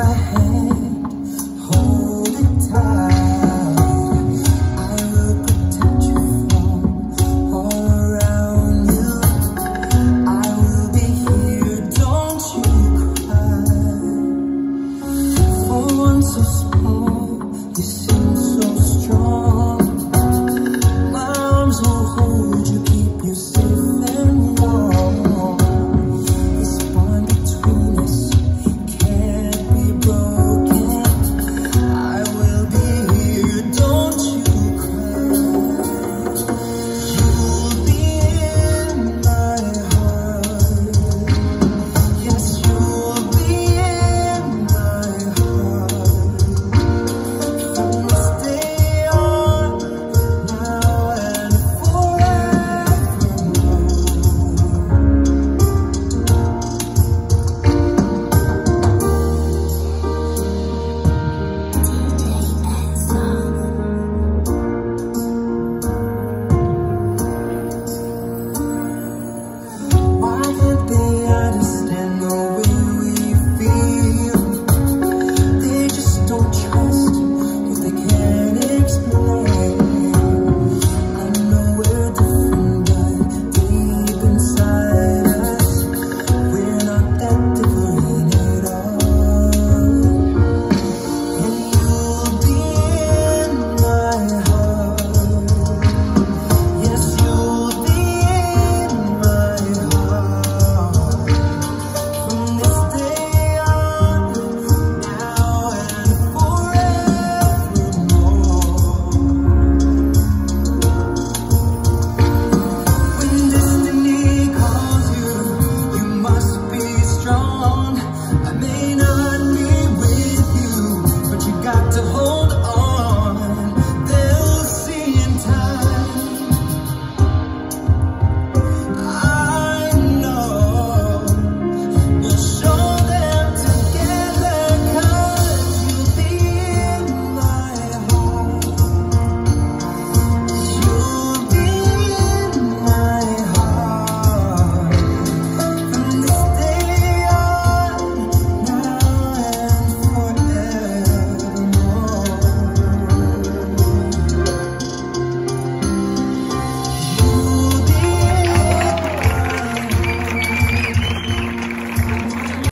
my hand